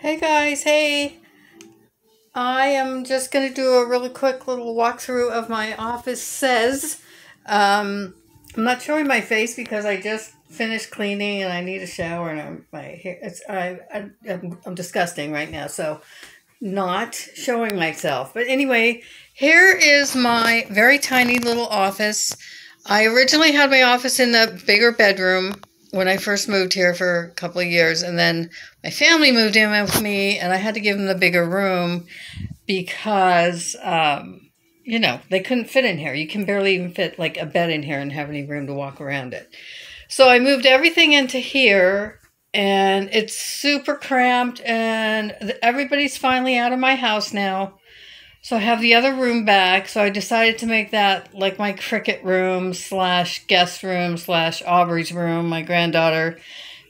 Hey guys, hey. I am just going to do a really quick little walkthrough of my office says. Um, I'm not showing my face because I just finished cleaning and I need a shower and I'm, my hair, it's, I, I, I'm, I'm disgusting right now. So not showing myself. But anyway, here is my very tiny little office. I originally had my office in the bigger bedroom when I first moved here for a couple of years, and then my family moved in with me, and I had to give them the bigger room because, um, you know, they couldn't fit in here. You can barely even fit like a bed in here and have any room to walk around it. So I moved everything into here, and it's super cramped, and everybody's finally out of my house now. So I have the other room back. So I decided to make that like my Cricut room slash guest room slash Aubrey's room, my granddaughter,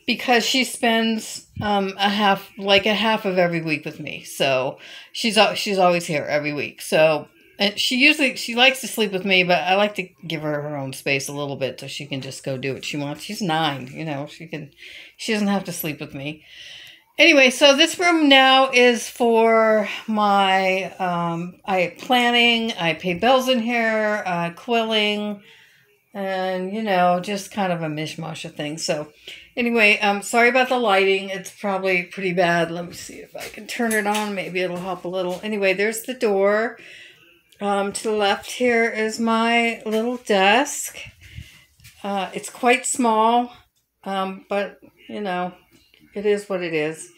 because she spends um, a half like a half of every week with me. So she's she's always here every week. So and she usually she likes to sleep with me, but I like to give her her own space a little bit so she can just go do what she wants. She's nine, you know. She can she doesn't have to sleep with me. Anyway, so this room now is for my um, I planning. I pay bills in here, uh, quilling, and you know, just kind of a mishmash of things. So, anyway, um, sorry about the lighting. It's probably pretty bad. Let me see if I can turn it on. Maybe it'll help a little. Anyway, there's the door. Um, to the left here is my little desk. Uh, it's quite small, um, but you know, it is what it is.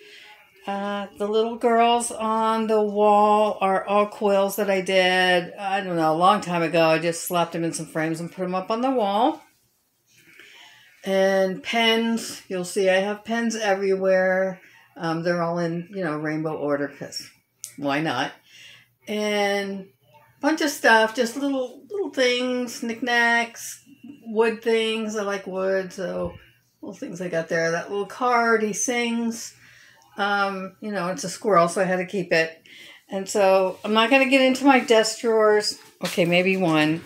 Uh, the little girls on the wall are all quills that I did, I don't know, a long time ago. I just slapped them in some frames and put them up on the wall. And pens, you'll see I have pens everywhere. Um, they're all in, you know, rainbow order because why not? And a bunch of stuff, just little little things, knickknacks, wood things. I like wood, so little things I got there. That little card, he sings. Um, you know, it's a squirrel, so I had to keep it. And so I'm not going to get into my desk drawers. Okay, maybe one.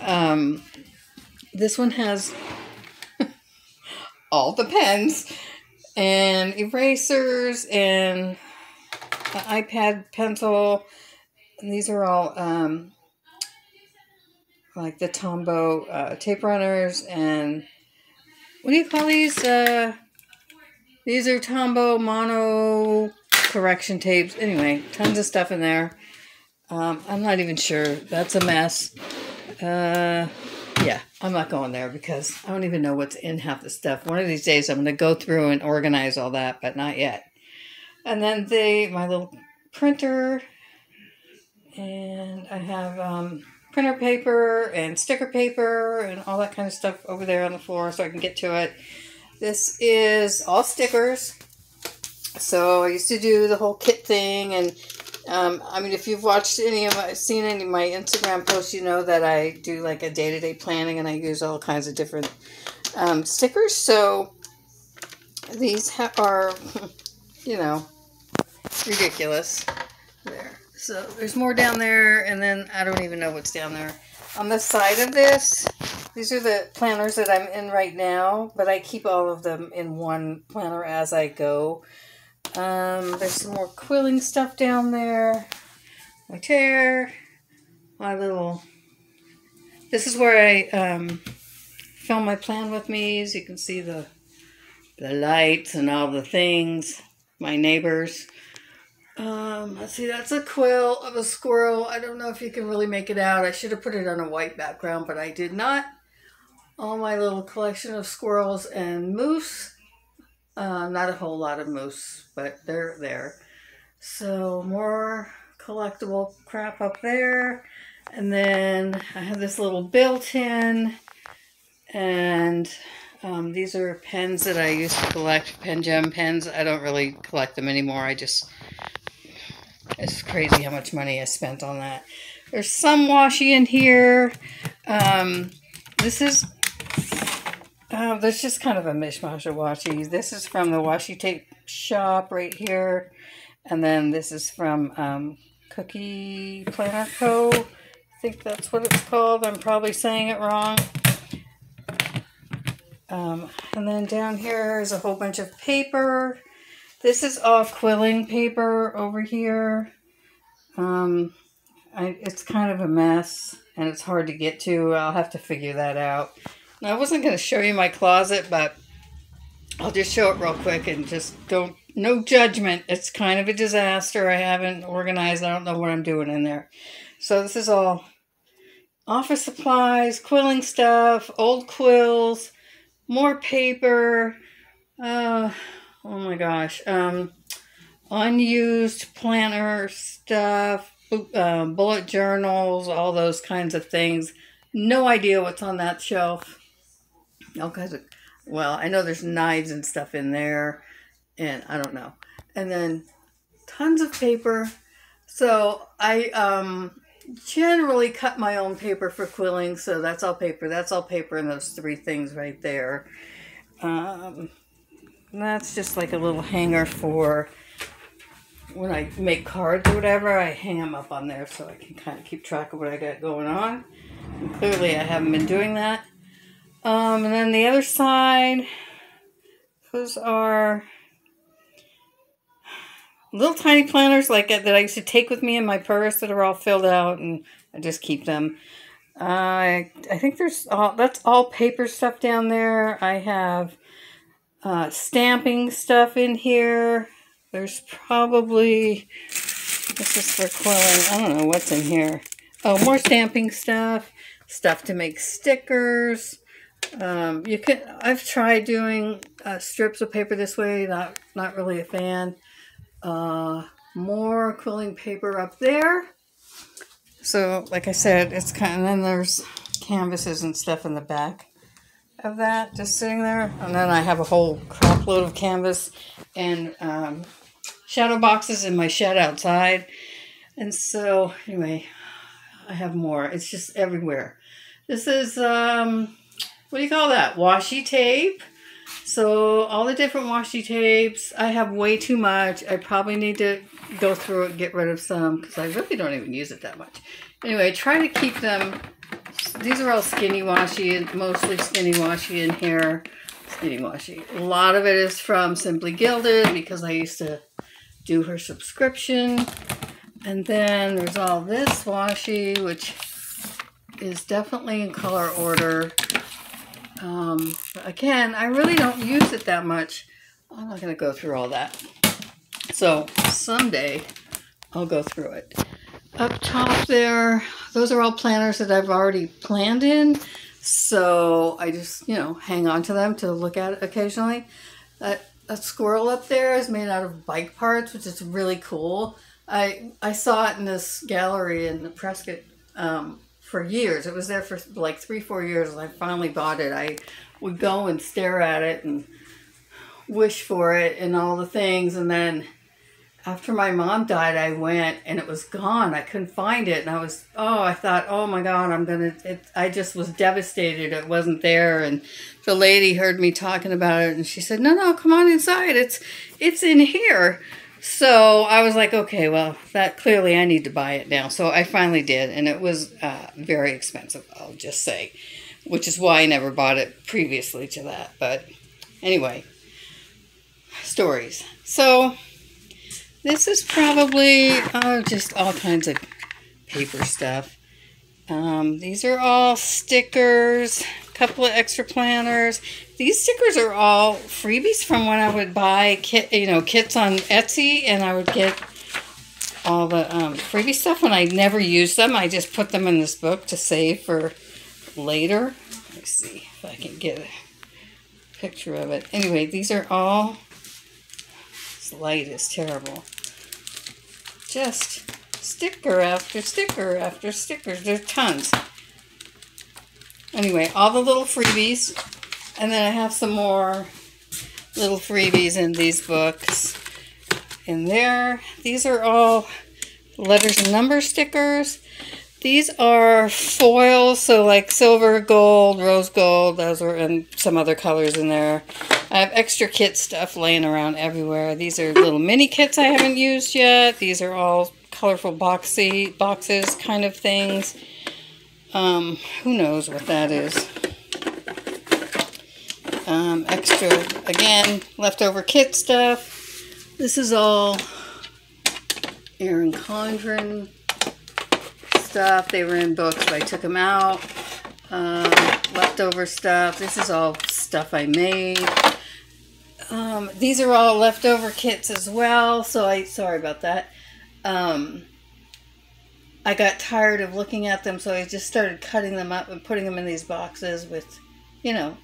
Um, this one has all the pens and erasers and the iPad pencil. And these are all um, like the Tombow uh, tape runners and what do you call these? Uh, these are Tombow mono correction tapes. Anyway, tons of stuff in there. Um, I'm not even sure. That's a mess. Uh, yeah, I'm not going there because I don't even know what's in half the stuff. One of these days I'm going to go through and organize all that, but not yet. And then the my little printer, and I have um, printer paper and sticker paper and all that kind of stuff over there on the floor so I can get to it. This is all stickers. So I used to do the whole kit thing and um, I mean, if you've watched any of my, seen any of my Instagram posts, you know that I do like a day-to-day planning and I use all kinds of different um, stickers. So these are, you know, ridiculous. There. So there's more down there, and then I don't even know what's down there. On the side of this, these are the planners that I'm in right now, but I keep all of them in one planner as I go. Um, there's some more quilling stuff down there. My chair, my little... This is where I um, film my plan with me, as you can see the, the lights and all the things, my neighbors. Um, let's see, that's a quill of a squirrel. I don't know if you can really make it out. I should have put it on a white background, but I did not. All my little collection of squirrels and moose. Uh, not a whole lot of moose, but they're there. So more collectible crap up there. And then I have this little built-in and um, these are pens that I used to collect, Pen Gem pens. I don't really collect them anymore. I just it's crazy how much money I spent on that. There's some washi in here. Um, this is, uh, there's just kind of a mishmash of washi. This is from the washi tape shop right here. And then this is from um, Cookie Planner Co. I think that's what it's called. I'm probably saying it wrong. Um, and then down here is a whole bunch of paper. This is all quilling paper over here. Um, I, it's kind of a mess and it's hard to get to. I'll have to figure that out. Now, I wasn't going to show you my closet, but I'll just show it real quick and just don't, no judgment. It's kind of a disaster. I haven't organized. I don't know what I'm doing in there. So this is all office supplies, quilling stuff, old quills, more paper. Uh, oh my gosh. Um, unused planner stuff, uh, bullet journals, all those kinds of things. No idea what's on that shelf. All kinds of, well, I know there's knives and stuff in there, and I don't know. And then tons of paper. So I um, generally cut my own paper for quilling, so that's all paper. That's all paper, and those three things right there. Um, that's just like a little hanger for when I make cards or whatever, I hang them up on there so I can kind of keep track of what I got going on. And clearly, I haven't been doing that. Um, and then the other side, those are little tiny planners like that I used to take with me in my purse that are all filled out, and I just keep them. Uh, I I think there's all that's all paper stuff down there. I have uh, stamping stuff in here. There's probably, this is for quilling, I don't know what's in here. Oh, more stamping stuff, stuff to make stickers. Um, you can, I've tried doing uh, strips of paper this way, not, not really a fan. Uh, more quilling paper up there. So, like I said, it's kind of, and then there's canvases and stuff in the back of that just sitting there. And then I have a whole crap load of canvas and um, shadow boxes in my shed outside. And so, anyway, I have more. It's just everywhere. This is, um, what do you call that? Washi tape. So, all the different washi tapes. I have way too much. I probably need to go through it, get rid of some, because I really don't even use it that much. Anyway, try to keep them. These are all skinny washi, mostly skinny washi in here. Skinny washi. A lot of it is from Simply Gilded because I used to do her subscription. And then there's all this washi, which is definitely in color order. Um, again, I really don't use it that much. I'm not going to go through all that. So someday I'll go through it. Up top there, those are all planners that I've already planned in. So I just, you know, hang on to them to look at occasionally. A squirrel up there is made out of bike parts, which is really cool. I I saw it in this gallery in the Prescott um, for years. It was there for like three, four years, and I finally bought it. I would go and stare at it and wish for it and all the things, and then after my mom died, I went and it was gone. I couldn't find it, and I was oh, I thought, oh my god, I'm gonna. It, I just was devastated. It wasn't there, and the lady heard me talking about it, and she said, no, no, come on inside. It's it's in here. So I was like, okay, well, that clearly I need to buy it now. So I finally did, and it was uh, very expensive. I'll just say, which is why I never bought it previously to that. But anyway, stories. So this is probably uh, just all kinds of paper stuff. Um, these are all stickers, a couple of extra planners. These stickers are all freebies from when I would buy kit, you know, kits on Etsy, and I would get all the um, freebie stuff. When I never use them, I just put them in this book to save for later. Let's see if I can get a picture of it. Anyway, these are all light is terrible. Just sticker after sticker after stickers. There's tons. Anyway, all the little freebies. And then I have some more little freebies in these books. In there, these are all letters and number stickers. These are foils, so like silver, gold, rose gold, those are, and some other colors in there. I have extra kit stuff laying around everywhere. These are little mini kits I haven't used yet. These are all colorful boxy boxes kind of things. Um, who knows what that is. Um, extra, again, leftover kit stuff. This is all Erin Condren stuff. They were in books, but I took them out. Um, leftover stuff. This is all stuff I made. Um, these are all leftover kits as well, so I sorry about that. Um, I got tired of looking at them, so I just started cutting them up and putting them in these boxes with, you know,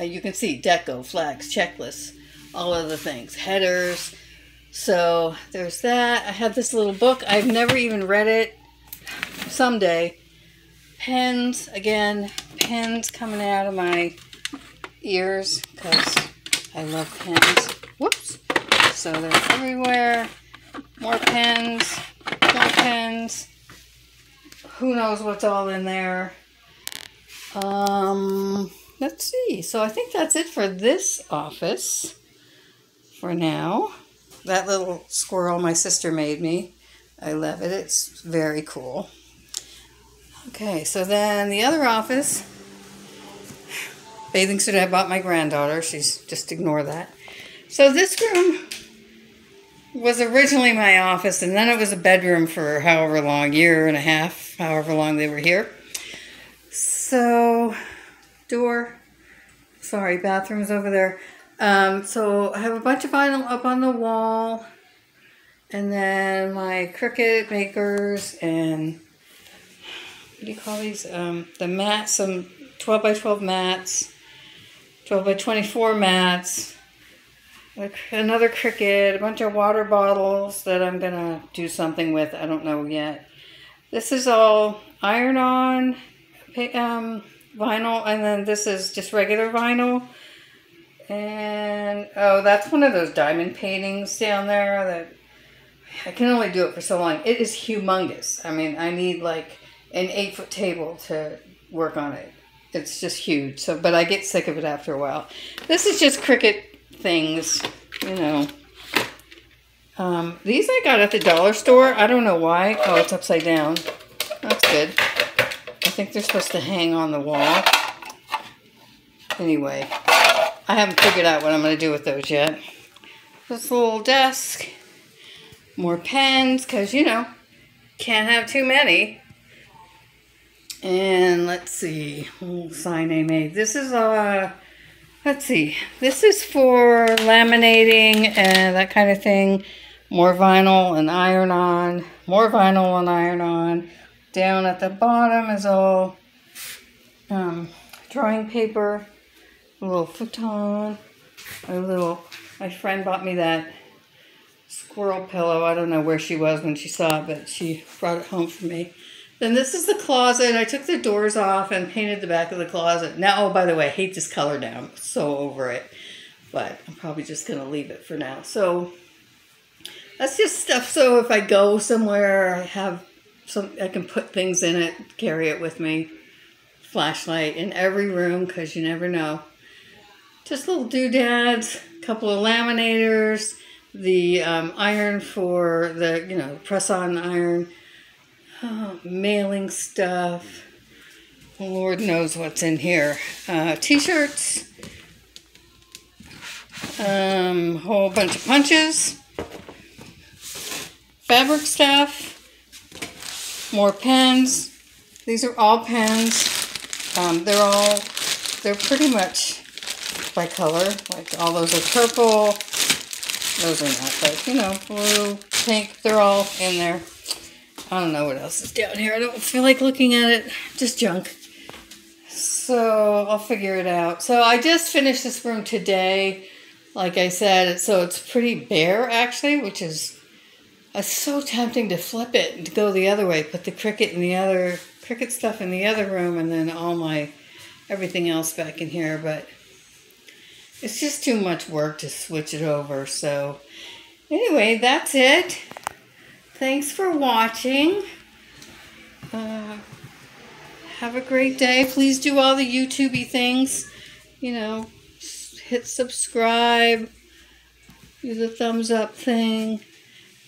uh, you can see deco, flags, checklists, all of the things, headers. So there's that. I have this little book. I've never even read it. Someday. Pens, again, pens coming out of my ears because I love pens. Whoops. So they're everywhere. More pens, more pens. Who knows what's all in there. Um, let's see. So I think that's it for this office for now. That little squirrel my sister made me. I love it. It's very cool. Okay, so then the other office bathing suit I bought my granddaughter. She's just ignore that. So this room was originally my office, and then it was a bedroom for however long, year and a half, however long they were here. So, door, sorry, bathroom's over there. Um, so I have a bunch of vinyl up on the wall, and then my Cricut makers and what do you call these? Um, the mats, some 12 by 12 mats 12 by 24 mats, another Cricut, a bunch of water bottles that I'm going to do something with. I don't know yet. This is all iron-on um, vinyl, and then this is just regular vinyl. And, oh, that's one of those diamond paintings down there that I can only do it for so long. It is humongous. I mean, I need like an eight-foot table to work on it it's just huge. So, but I get sick of it after a while. This is just Cricut things, you know. Um, these I got at the dollar store. I don't know why. Oh, it's upside down. That's good. I think they're supposed to hang on the wall. Anyway, I haven't figured out what I'm going to do with those yet. This little desk. More pens, because, you know, can't have too many. And let's see, sign I made. This is a, uh, let's see, this is for laminating and that kind of thing. More vinyl and iron on, more vinyl and iron on. Down at the bottom is all um, drawing paper, a little futon, a little, my friend bought me that squirrel pillow. I don't know where she was when she saw it, but she brought it home for me. Then this is the closet. I took the doors off and painted the back of the closet. Now, oh, by the way, I hate this color now. I'm so over it. But I'm probably just going to leave it for now. So that's just stuff. So if I go somewhere, I have some, I can put things in it, carry it with me. Flashlight in every room because you never know. Just little doodads, a couple of laminators, the um, iron for the, you know, press-on iron, Mailing stuff. Lord knows what's in here. Uh, T-shirts. Um, whole bunch of punches. Fabric stuff. More pens. These are all pens. Um, they're all, they're pretty much by color. Like all those are purple. Those are not, but you know, blue, pink, they're all in there. I don't know what else is down here. I don't feel like looking at it. Just junk. So I'll figure it out. So I just finished this room today. Like I said, so it's pretty bare actually, which is it's so tempting to flip it and to go the other way. Put the Cricut in the other Cricut stuff in the other room and then all my everything else back in here. But it's just too much work to switch it over. So anyway, that's it. Thanks for watching. Uh, have a great day. Please do all the YouTubey things. You know, hit subscribe, do the thumbs up thing.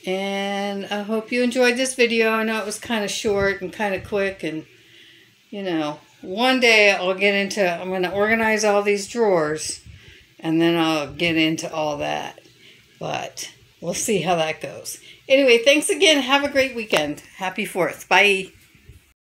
And I hope you enjoyed this video. I know it was kind of short and kind of quick. And, you know, one day I'll get into, I'm going to organize all these drawers. And then I'll get into all that. But we'll see how that goes. Anyway, thanks again. Have a great weekend. Happy 4th. Bye.